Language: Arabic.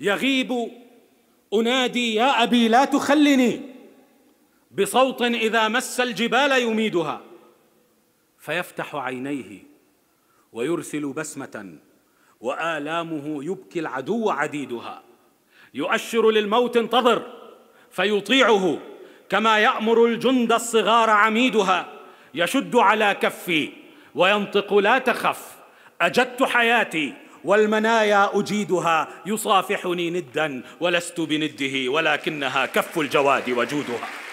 يغيب أنادي يا أبي لا تخلني! بصوت إذا مس الجبال يميدها. فيفتح عينيه ويرسل بسمة وآلامه يبكي العدو عديدها. يؤشر للموت انتظر فيطيعه كما يأمر الجند الصغار عميدها. يشد على كفي وينطق لا تخف أجدت حياتي. والمنايا أجيدها يصافحني ندا ولست بنده ولكنها كف الجواد وجودها.